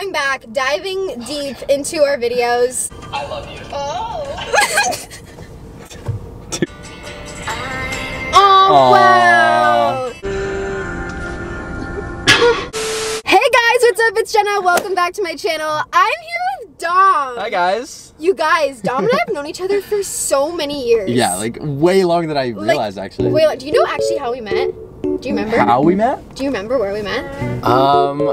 going back, diving deep into our videos. I love you. Oh, Aw. wow. hey guys, what's up? It's Jenna. Welcome back to my channel. I'm here with Dom. Hi guys. You guys, Dom and I have known each other for so many years. Yeah, like way longer than I Like, realized actually. Wait, do you know actually how we met? Do you remember? How we met? Do you remember where we met? Um,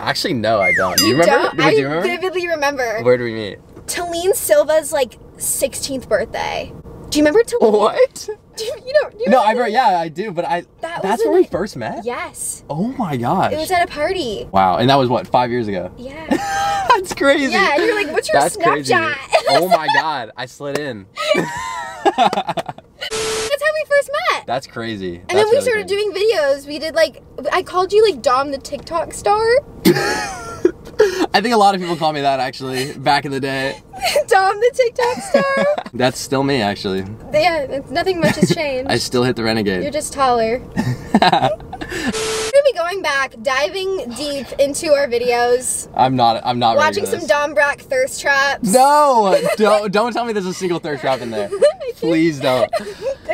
actually no, I don't. Do you remember? Don't? Wait, I do you remember? vividly remember. Where do we meet? Talene Silva's like 16th birthday. Do you remember Talene? What? Do you, you know? Do you No, I remember? Yeah, I do. But I. That that's was where we first met. Yes. Oh my gosh. It was at a party. wow, and that was what five years ago. Yeah. that's crazy. Yeah, and you're like, what's your That's crazy. Snapchat? oh my god, I slid in. That's how we first met. That's crazy. and then we started doing videos. We did like I called you like Dom the TikTok star. I think a lot of people call me that actually back in the day. Dom the TikTok star. That's still me actually. yeah, it's- nothing much has changed. I still hit the renegade. You're just taller. We're gonna be going back, diving deep into our videos, I'm not. I'm not watching some. Dom Brack thirst traps. No, don't don't tell me there's a single thirst trap in there. Please don't.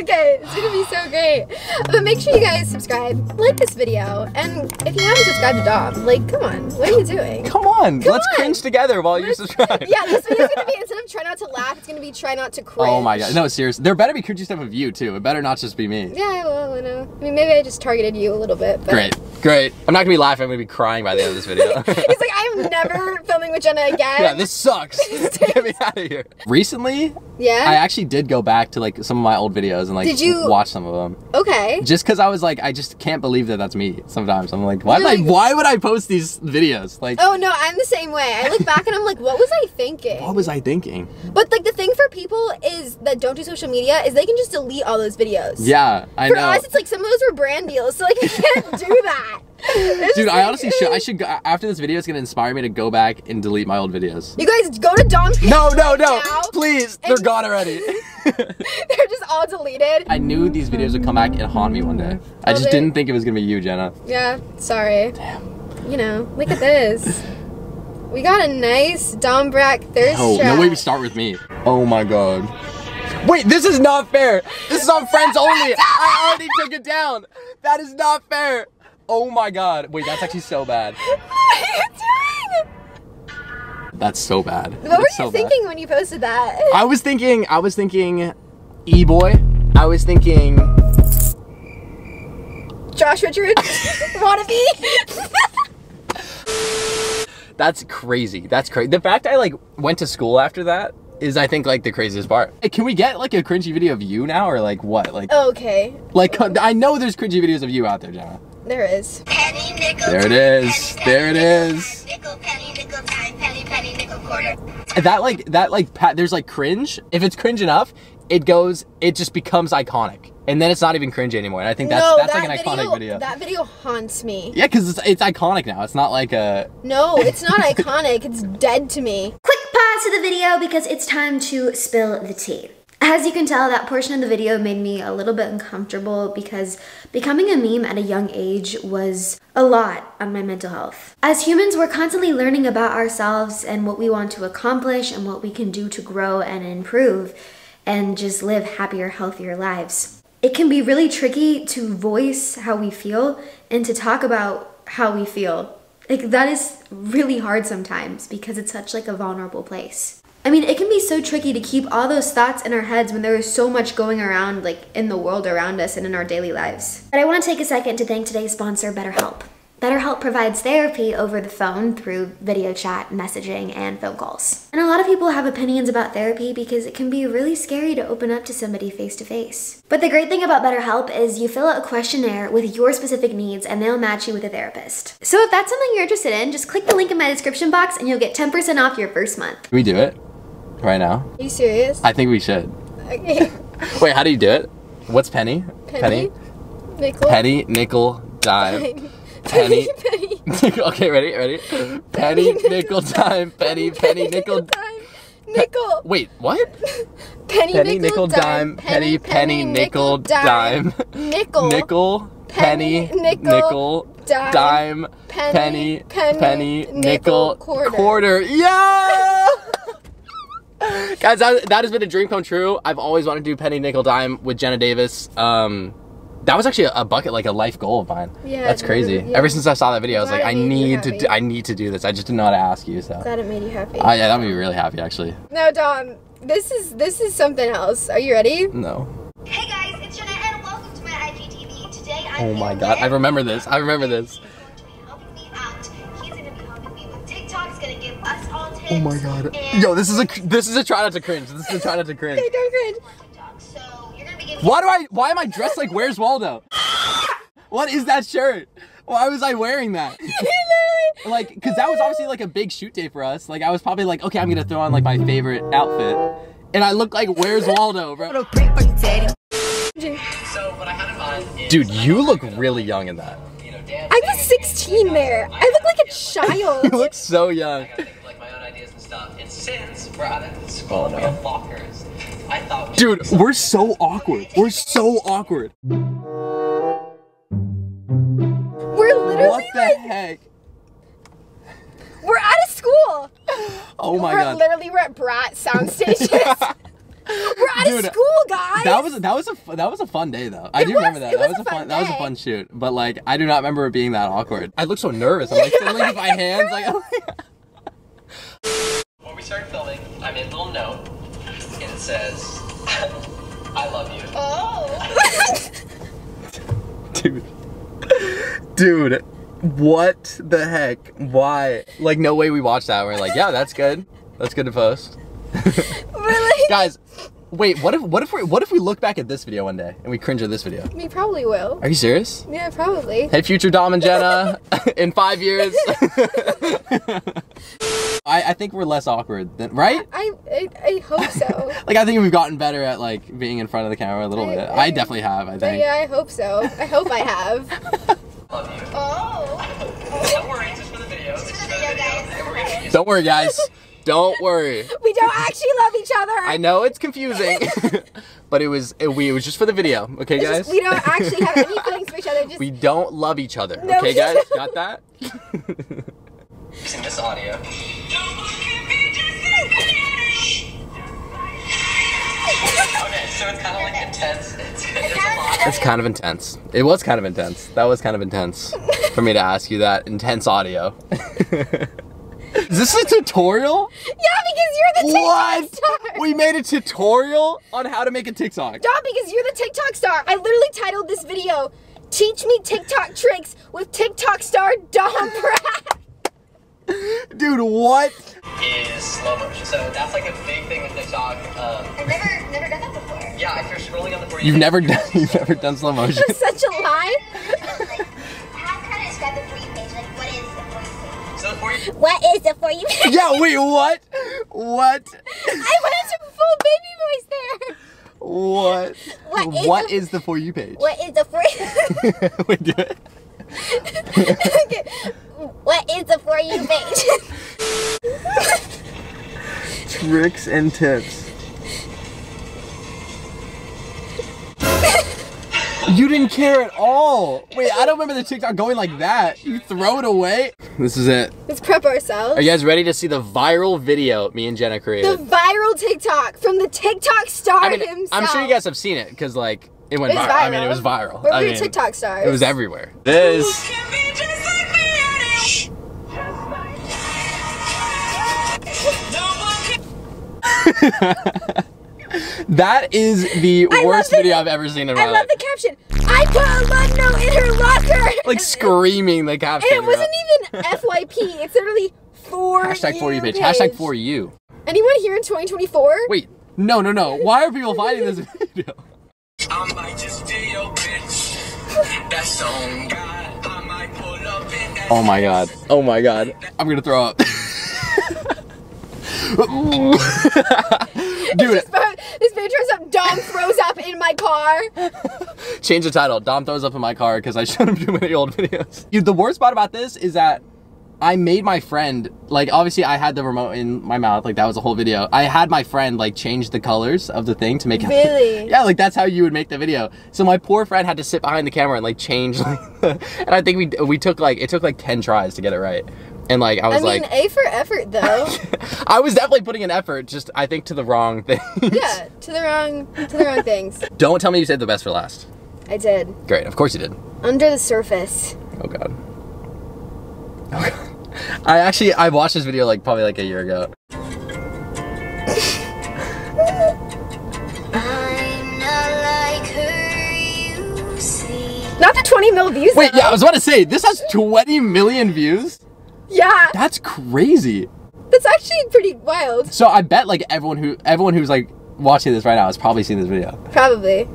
Okay, it's gonna be so great. But make sure you guys subscribe, like this video, and if you haven't subscribed to Dom, like, come on, what are you doing? Come on, let's on. cringe together while you Let's- subscribe. Yeah, this video's gonna be instead of try not to laugh, it's gonna be try not to cringe. Oh my god. No, seriously. There better be cringy stuff of you too. It better not just be me. Yeah, well, you know. I mean, maybe I just targeted you a little bit. But Great. Great. I'm not gonna be laughing. I'm gonna be crying by the end of this video. He's like, I'm never filming with Jenna again. yeah, this sucks. Get me out of here. Recently, Yeah? I actually did go back to like some of my old videos and like Did you- watch some of them. okay. Just because I was like, I just can't believe that that's me. Sometimes I'm like, why? Did I, like- why would I post these videos? Like, Oh no, I'm the same way. I look back and I'm like, what was I thinking? what was I thinking? But like the thing for people is that don't do social media is they can just delete all those videos. Yeah, I For know. us, it's like some of those were brand deals, so like you can't do that. Dude, I honestly should. I should go after this video. It's gonna inspire me to go back and delete my old videos. You guys go to Dom's. No, no, no! now. Please, they're gone already. They're just all deleted. I knew these videos would come back and haunt me one day. I just didn't think it was gonna be you, Jenna. Yeah, sorry. Damn. You know, look at this. We got a nice Dom Brack thirst Oh, trap. no way we start with me. Oh my god. Wait, this is not fair. This is on friends only. I already took it down. That is not fair. Oh my god. Wait, that's actually so bad. What are you doing? That's so bad. What were you so bad. thinking when you posted that? I was thinking, I was thinking E-boy. I was thinking Josh Richards wannabe. That's crazy. That's crazy. The fact I like went to school after that is I think like the craziest part. Hey, can we get like a cringy video of you now or like what? Like okay, like I know there's cringy videos of you out there, Jenna. There is. Penny, nickel, There it is. There it is. Nickel, penny, nickel, dime, penny, penny, nickel, quarter. That like that like pat there's like cringe. If it's cringe enough, it goes it just becomes iconic. And then it's not even cringe anymore. And I think that's no, that's that like an video, iconic video. That video haunts me. yeah, cuz it's, it's iconic now. It's not like a No, it's not iconic. It's dead to me. Quick pause to the video because it's time to spill the tea. As you can tell, that portion of the video made me a little bit uncomfortable because becoming a meme at a young age was a lot on my mental health. As humans, we're constantly learning about ourselves and what we want to accomplish and what we can do to grow and improve and just live happier, healthier lives. It can be really tricky to voice how we feel and to talk about how we feel like that is really hard sometimes because it's such like a vulnerable place. I mean, it can be so tricky to keep all those thoughts in our heads when there is so much going around like in the world around us and in our daily lives. But I want to take a second to thank today's sponsor BetterHelp. BetterHelp provides therapy over the phone through video chat, messaging, and phone calls. And a lot of people have opinions about therapy because it can be really scary to open up to somebody face to face. But the great thing about BetterHelp is you fill out a questionnaire with your specific needs and they'll match you with a therapist. So if that's something you're interested in, just click the link in my description box and you'll get 10% off your first month. Can we do it? Right now? Are you serious? I think we should. Okay. Wait, how do you do it? What's penny? Penny? Nickel. Penny, nickel, dime. Penny. Penny. Nickel- okay, ready? Ready? Penny, nickel, dime, penny, penny, nickel. dime. Nickel. Wait, what? Penny, Penny, nickel, dime, penny, penny, nickel, dime. Nickel. Nickel, penny, Penny, nickel, nickel, Dime, dime, penny, penny, penny, penny, nickel, nickel, quarter. quarter. Yeah! Guys, that, that has been a dream come true. I've always wanted to do penny, nickel, dime with Jenna Davis. Um, that was actually a, a bucket, like a life goal of mine. Yeah, that's crazy. yeah. Ever since I saw that video, I was Glad like, I it made you need to, do, I need to do this. I just did not ask you, so. Glad it made you happy. Uh, yeah, that would be really happy, actually. no, Dom, this is this is something else. Are you ready? No. Hey guys, it's Jenna and welcome to my IGTV. Today I'm Oh my god, I remember this. I remember this. Oh my god. Yo, this is a this is a try not to cringe. This is a try not to cringe. Hey, don't cringe. TikTok. So you're going to be giving Why do I why am I dressed like Where's Waldo? What is that shirt? Why was I wearing that? like, cause that was obviously like a big shoot day for us. Like I was probably like, okay, I'm gonna throw on like my favorite outfit. And I look like Where's Waldo, bro? Little prick for you, Teddy. So what I had in mind is Dude, you look really young in that. you know dance. I was 16 there. I look like a child. You look so young. Stuff. And since we're out at the school, Oh, no. we have lockers. I thought we Dude, we're so awkward. We're so awkward. We're literally What the like heck? we're out of school. Oh my we're god. literally we're at Brat sound stations. we're out Dude, of school, guys. That was that was a that was a fun day though. I It do was- remember that. it That was was a a fun fun that was a fun shoot. But like I do not remember it being that awkward. I look so nervous. I'm like fiddling with my hands like before we started filming, I made a little note and it says I love you. Oh. Dude. Dude. What the heck? Why? Like no way we watched that. We're like, yeah, that's good. That's good to post. really? Guys, wait, what if what if we what if we look back at this video one day and we cringe at this video? We probably will. Are you serious? Yeah, probably. Hey, future Dom and Jenna, in five years. I, I think we're less awkward than right. I I, I hope so. Like I think we've gotten better at like being in front of the camera a little I- bit. I- I definitely have. I think. yeah, I hope so. I hope I have. Love you. Oh. Don't worry, just for the video. Just for the video. And we're gonna use Don't worry, guys. Don't worry. We don't actually love each other. I know it's confusing, but it was it, we it was just for the video. Okay, It's guys. just, we don't actually have any feelings for each other. Just We don't love each other. No, okay, guys. don't. Got that? using this audio. Okay, so it's kind of like intense. It's, it's. It's kind of intense. It was kind of intense. That was kind of intense for me to ask you that intense audio. Is this a tutorial? yeah, because you're the TikTok What? star. We made a tutorial on how to make a TikTok. Dom, because you're the TikTok star. I literally titled this video, "Teach Me TikTok Tricks with TikTok star Dom Brack." Dude, what? Is slow motion. So that's like a big thing with TikTok. Um, I've never, never done that before. yeah, if you're scrolling on the for you. You've never done you've never done slow motion. That's Such a lie. What is the For You page? yeah, wait, what? What? I went into full baby voice there. What? What is what the- is the for you page? What is the For You? wait, do it. okay. What is the For You page? Tricks and tips. You didn't care at all. Wait, I don't remember the TikTok going like that. You throw it away. This is it. Let's prep ourselves. Are you guys ready to see the viral video me and Jenna created? the viral TikTok from the TikTok star I mean, himself. I'm sure you guys have seen it because like it went It was viral. I mean, it was viral. We're I real mean, TikTok stars. It was everywhere. This. That is the I worst the- video I've ever seen in my life. I life. love the caption. I put a Ludno in her locker. like screaming the caption. And it wasn't even FYP. It's literally for Hashtag you for you page. Hashtag for you. Anyone here in 2024? Wait, no, no, no. Why are people finding this video? I might just steal your bitch. That's on God. I might pull up in. Oh my god. Oh my god. I'm gonna throw up. Dude, This pho- this page turns up. Dom throws up in my car. change the title. Dom throws up in my car because I showed him too many old videos. Dude, the worst part about this is that I made my friend like obviously I had the remote in my mouth like that was a whole video. I had my friend like change the colors of the thing to make it Really? yeah like that's how you would make the video. So my poor friend had to sit behind the camera and like change like and I think we we took like it took like ten tries to get it right. And like I I was mean, like A for effort though. I was definitely putting an effort just I think to the wrong thing. yeah, to the wrong, to the wrong things. Don't tell me you saved the best for last. I did. Great, of course you did. Under the surface. Oh god. Oh god. I actually I watched this video like probably like a year ago. Not like her, you see. Not the 20 mil views. Wait, though. yeah, I was about to say this has 20 million views. Yeah, That's crazy. that's actually pretty wild. So I bet like everyone who everyone who's like watching this right now has probably seen this video. Probably.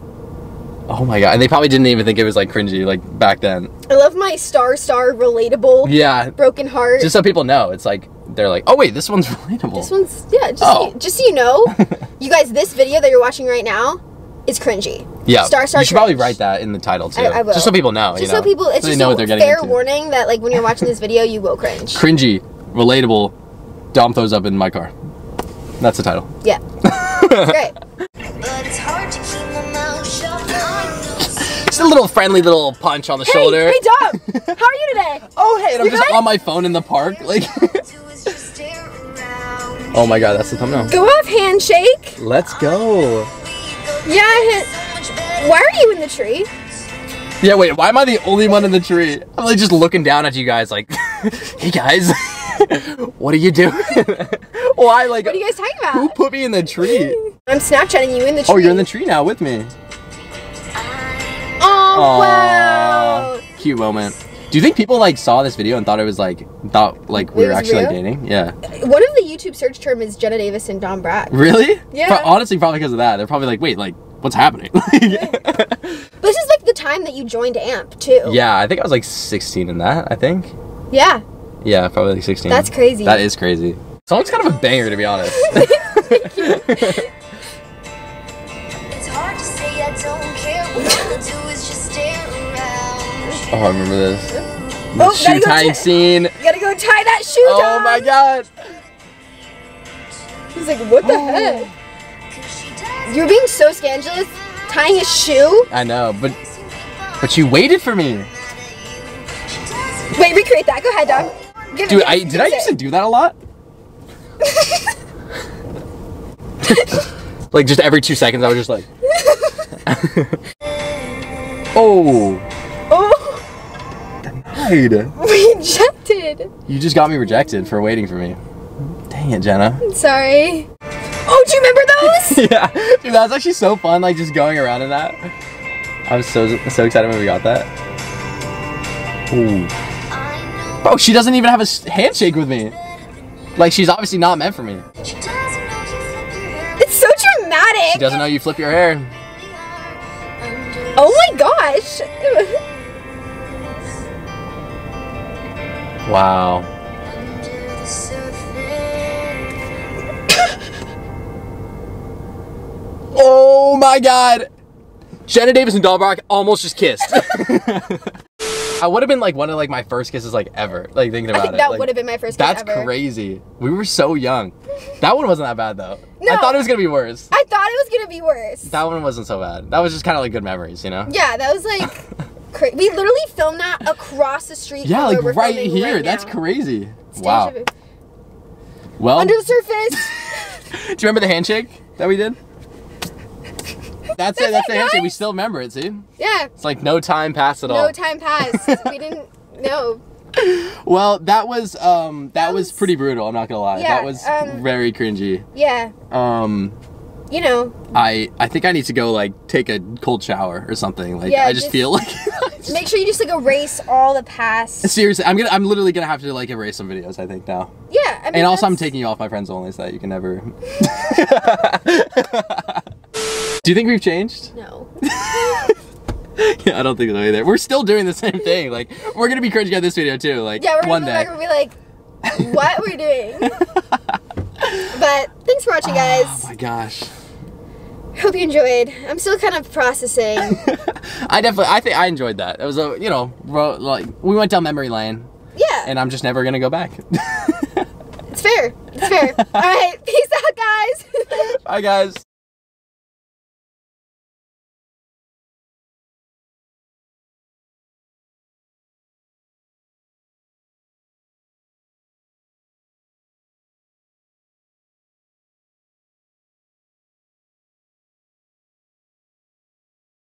Oh my god, and they probably didn't even think it was like cringy like back then. I love my star star relatable Yeah, broken heart. just so people know, it's like they're like, oh wait, this one's relatable. this one's yeah. Just Oh. so, just so you know, you guys, this video that you're watching right now is cringy. Yeah, Star Star. You should probably write that in the title too, I- I will. just so people know. Just you so people, it's So they just know a what they're getting fair into. warning that like when you're watching this video, you will cringe. Cringy, relatable. Dom throws up in my car. That's the title. Yeah, it's great. But it's hard to keep my mouth shut. I know Just a little friendly little punch on the Hey, shoulder. hey, Dom, how are you today? Oh hey, and I'm You just good? on my phone in the park. Like, do is just stare around. oh my god, that's the thumbnail. Go off handshake. Let's go. Yeah, hit. Much better. Why are you in the tree? Yeah, wait, why am I the only one in the tree? I'm like just looking down at you guys like, hey guys, what are you doing? why, like, What are you guys talking about? who put me in the tree? I'm Snapchatting you in the tree. Oh, you're in the tree now with me. Oh Aw, wow. Cute moment. Do you think people like saw this video and thought it was like, thought like we It were actually like dating? Yeah. One of the YouTube search term is Jenna Davis and Dom Brack. Really? Yeah. Pro- honestly, probably because of that. They're probably like, wait, like, what's happening? This is like the time that you joined AMP too. yeah, I think I was like 16 in that, I think. Yeah. Yeah, probably like 16. That's crazy. That is crazy. Song's kind of a banger, to be honest. It's hard to say I don't care. What I'll do is just stare around. oh, I remember this. Oh, the Oh, shoe tying scene. You gotta go tie that shoe, Oh Dom. my god. He's like, what the oh. heck? 'Cause she does You're being so scandalous. Tying a shoe. I know, but but you waited for me. Wait, recreate that. Go ahead, Dom. Give Dude, it, I did I it. used to do that a lot? like just every two seconds I was just like Oh Oh, Denied. rejected. You just got me rejected for waiting for me. Dang it, Jenna. Sorry. Oh, do you remember those? yeah. Dude, that was actually so fun, like just going around in that. I was so so excited when we got that. Ooh. Oh, she doesn't even have a handshake with me. Like she's obviously not meant for me. she doesn't know you flip your hair. it's so dramatic. She doesn't know you flip your hair. Oh my gosh. Wow. Oh my god. Jenna Davis and Dom Brack almost just kissed. I would have been like one of like my first kisses like ever. Like thinking I about think it. that Like, would have been my first kiss That's ever. crazy. We were so young. That one wasn't that bad though. No, I thought it was gonna be worse. I thought it was gonna be worse. That one wasn't so bad. That was just kind of like good memories, you know? yeah, that was like, cra- we literally filmed that across the street. Yeah, like we're right here. right That's crazy. Stage wow. of. Well, Under the surface. Do you remember the handshake that we did? That's it. That's the handshake. We still remember it. See, yeah. it's like no time passed at all. No time passed. we didn't know. Well, that was um that, That was, was- pretty brutal. I'm not gonna lie. Yeah, that was um, very cringy. Yeah. Um, You know, I I think I need to go like take a cold shower or something. Like Yeah, I just, just- feel like make sure you just like erase all the past. seriously. I'm gonna I'm literally gonna have to like erase some videos. I think now. Yeah. I mean, And also, I'm taking you off my friends only so that you can never. Do you think we've changed? No. Yeah, I don't think so either. We're still doing the same thing. Like we're gonna be cringing at this video too. Like Yeah, we're gonna one day. be like, what we're doing. but thanks for watching, guys. Oh my gosh. Hope you enjoyed. I'm still kind of processing. I definitely I think I enjoyed that. It was a you know like we went down memory lane. yeah. Yeah. And I'm just never gonna go back. It's fair. It's fair. All right. Peace out, guys. Bye, guys.